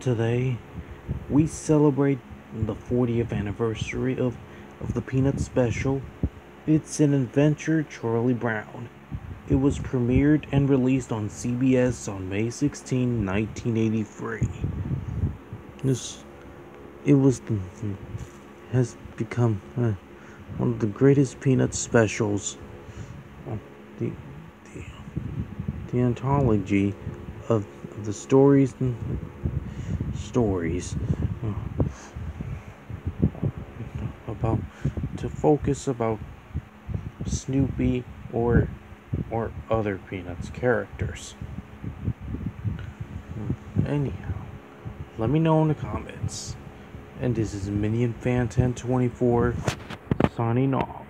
Today, we celebrate the 40th anniversary of, of the Peanut Special. It's an adventure, Charlie Brown. It was premiered and released on CBS on May 16, 1983. This, it was has become uh, one of the greatest Peanut specials. The, the, the anthology of the stories stories uh, about to focus about Snoopy or or other Peanuts characters. Anyhow, let me know in the comments. And this is Minion Fan 1024 signing off.